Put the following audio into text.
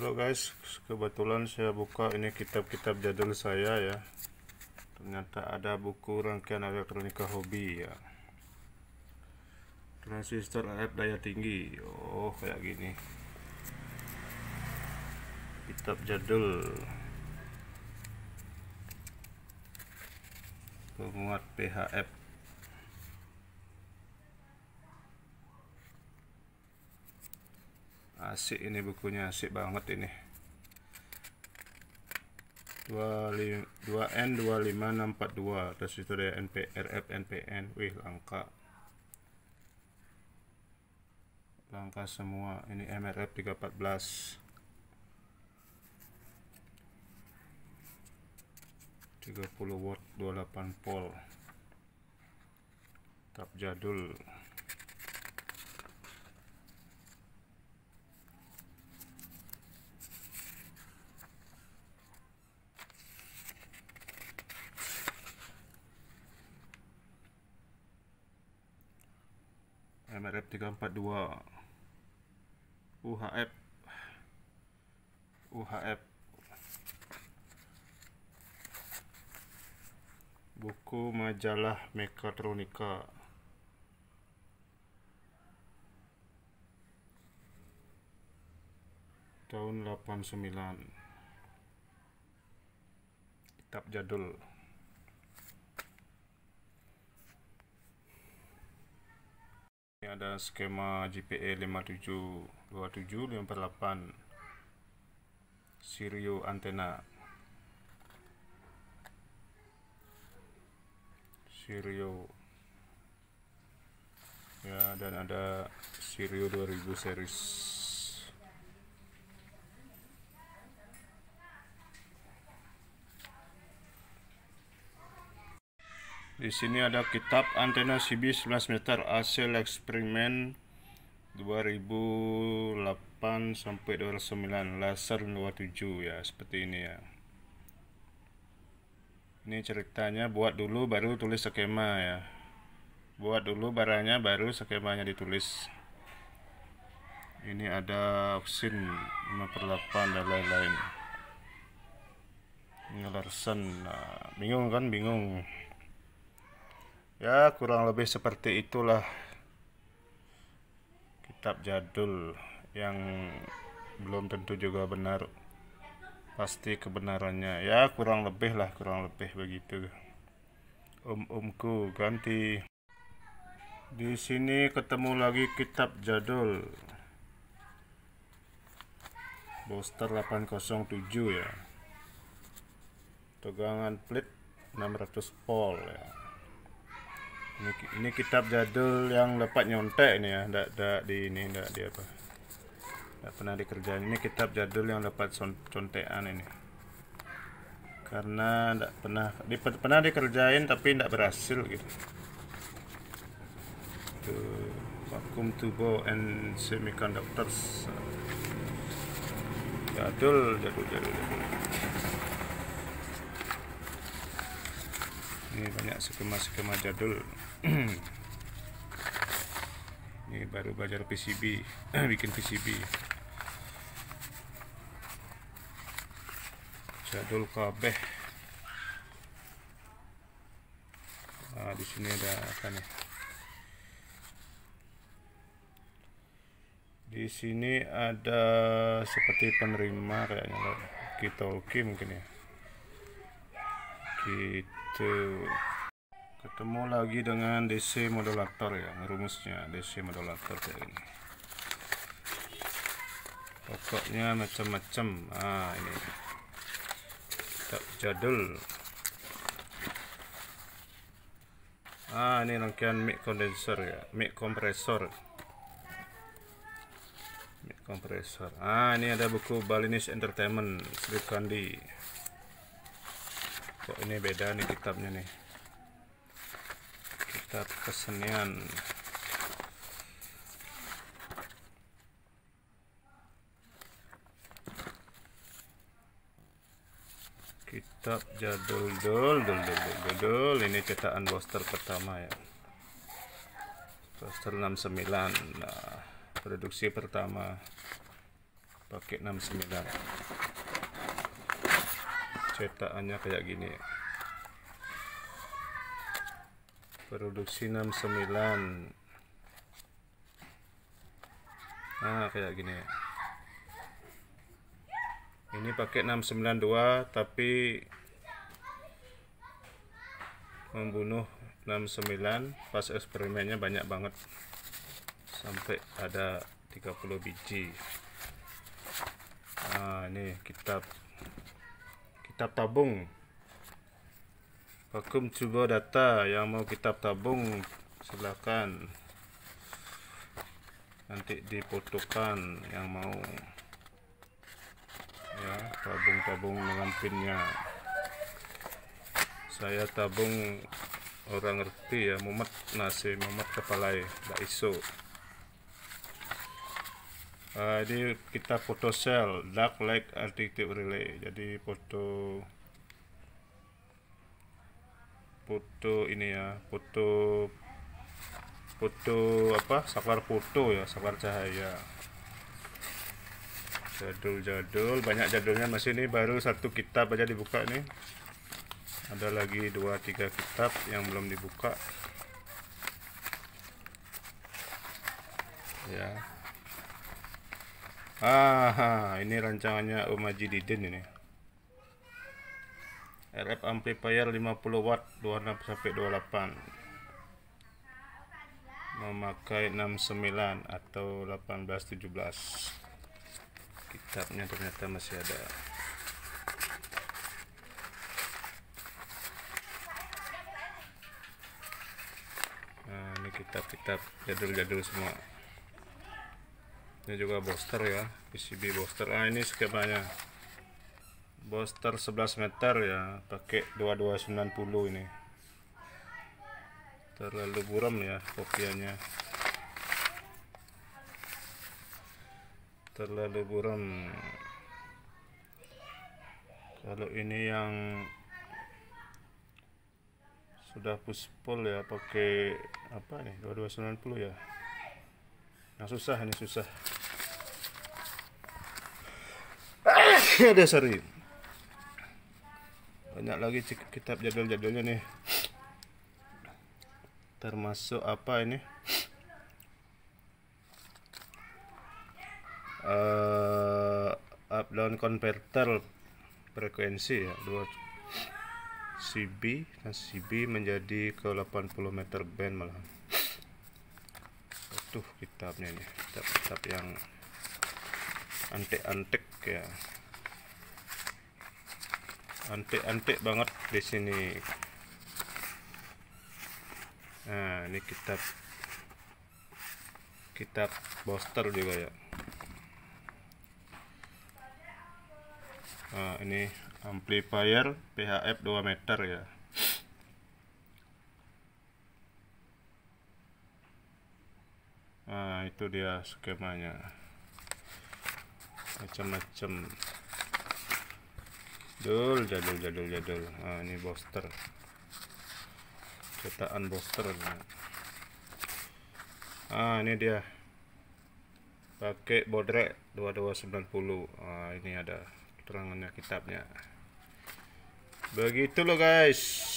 Halo guys, kebetulan saya buka ini kitab-kitab jadul saya ya. Ternyata ada buku rangkaian elektronika hobi ya. Transistor RF daya tinggi. Oh, kayak gini. Kitab jadul. Penguat PHF. Asik ini bukunya asik banget ini. 2N 25642 terus itu ada NPRF NPN wih langka. Langka semua. Ini MRF 314 30 watt 28 volt. Tap jadul MRF 342 UHF UHF buku majalah mekatronika. Tahun 89 kitab jadul ada skema GPE 572758 Sirio antena Sirio ya dan ada Sirio 2000 series Di sini ada kitab antena CB 11 meter hasil eksperimen 2008 sampai 2009 laser 27 ya seperti ini ya. Ini ceritanya buat dulu baru tulis skema ya. Buat dulu barangnya baru skemanya ditulis. Ini ada oksin 5 per 8 dan lain-lain. Ini Larsen. Nah, bingung kan? Bingung ya kurang lebih seperti itulah kitab jadul yang belum tentu juga benar. Pasti kebenarannya. Ya kurang lebih lah kurang lebih begitu. Om-omku ganti. Di sini ketemu lagi kitab jadul. Booster 807 ya. Tegangan plit 600 volt ya ini, ini kitab jadul yang dapat nyontek ini ya ndak ndak di ini ndak di apa. Ndak pernah dikerjain. Ini kitab jadul yang dapat contekan ini. Karena ndak pernah di, pernah dikerjain tapi ndak berhasil gitu. Tuh vacuum turbo and semiconductors. Jadul jadul jadul jadul ini banyak skema-skema jadul. Ini baru belajar PCB bikin PCB jadul kabeh. Nah di sini ada apa nih? Di sini ada seperti penerima kayaknya kita oke mungkin ya gitu. Ketemu lagi dengan DC modulator ya rumusnya DC modulator kayak ini pokoknya macam-macam. Ah ini. Kitab jadul. Ah ini rangkaian mic condenser ya mic kompresor. Mic kompresor. Ah ini ada buku Balinese Entertainment Sri Kandi kok ini beda nih kitabnya nih? Kitab kesenian. Kitab jadul dul dul dul dul dul ini cetakan poster pertama ya. Poster 69 nah, produksi pertama. Pakai 69 cetakannya kayak gini. Produksi 69 nah kayak gini. Ini pakai 692 tapi membunuh 69 pas eksperimennya banyak banget. Sampai ada 30 biji. Nah ini kitab kitab tabung. Vakum coba data yang mau kitab tabung silakan. Nanti difotokan yang mau. Ya tabung-tabung dengan pinnya. Saya tabung orang ngerti ya mumet nasi mumet kepalai tidak iso uh, ini kita foto sel dark light altitude relay. Jadi foto foto ini ya foto foto apa? Saklar foto ya saklar cahaya. Jadul-jadul banyak jadulnya masih ini baru satu kitab aja dibuka nih ada lagi dua tiga kitab yang belum dibuka. Ya ah ini rancangannya Om Haji Didin ini. RF amplifier 50 watt 26 sampai 28 memakai 69 atau 1817 kitabnya ternyata masih ada. Nah ini kitab-kitab jadul-jadul semua ini juga booster ya PCB booster. Ah ini skemanya. Booster 11 meter ya pakai 2290 ini. Terlalu buram ya kopiannya. Terlalu buram. Kalau ini yang sudah puspol ya pakai apa nih? 2290 ya yang susah ini susah. Ada seri. Banyak lagi kitab jadul-jadulnya nih. Termasuk apa ini? Uh, up down converter frekuensi ya dua CB dan CB menjadi ke 80 meter band malah tuh kitabnya nih kitab-kitab yang antek-antek ya. Antek-antek banget di sini. Nah ini kitab kitab booster juga ya. Nah, ini amplifier PHF 2 meter ya nah itu dia skemanya. Macam-macam. Jadul jadul jadul jadul. Nah ini booster cetakan booster ah ini dia. Pakai bodrek 2290 ah ini ada keterangannya kitabnya. Begitu loh guys